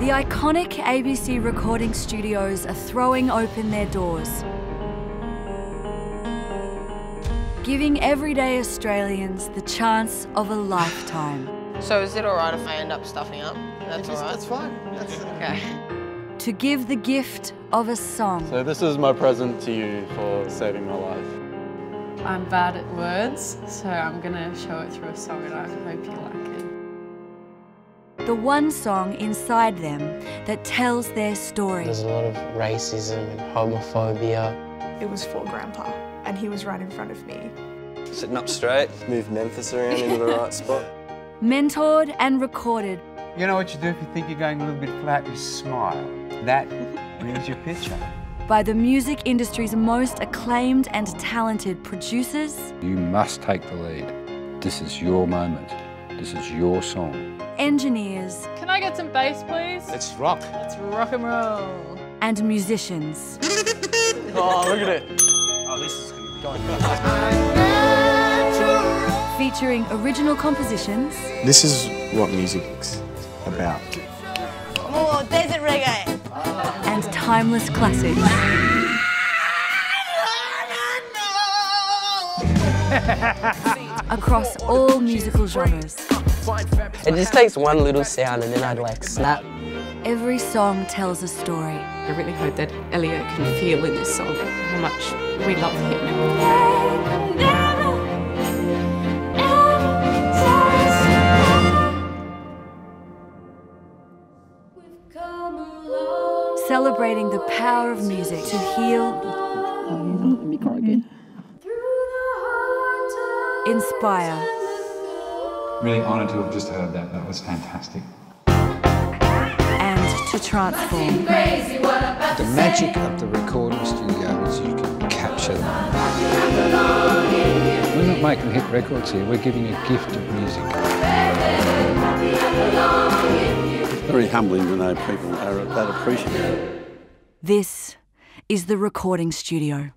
The iconic ABC recording studios are throwing open their doors, giving everyday Australians the chance of a lifetime. So is it alright if I end up stuffing up? That's alright? That's fine. That's, Okay. To give the gift of a song. So this is my present to you for saving my life. I'm bad at words, so I'm gonna show it through a song and I hope you like it. The one song inside them that tells their story. There's a lot of racism and homophobia. It was for Grandpa, and he was right in front of me. Sitting up straight, move Memphis around into the right spot. Mentored and recorded You know what you do if you think you're going a little bit flat? You smile. That brings your picture. by the music industry's most acclaimed and talented producers, You must take the lead. This is your moment. This is your song. engineers, Can I get some bass, please? Let's rock. Let's rock and roll. and musicians. Oh, look at it. Oh, this is going to be featuring original compositions This is what music's about. More desert reggae. and timeless classics. Across all musical genres, It just takes one little sound and then I'd like snap. every song tells a story. I really hope that Elliot can feel in this song how much we love him. Celebrating the power of music to heal, inspire, Really honoured to have just heard that. That was fantastic. and to transform. The magic of the recording studio is you can capture them. We're not making hit records here. We're giving a gift of music. Very humbling to know people are that appreciative. This is the recording studio.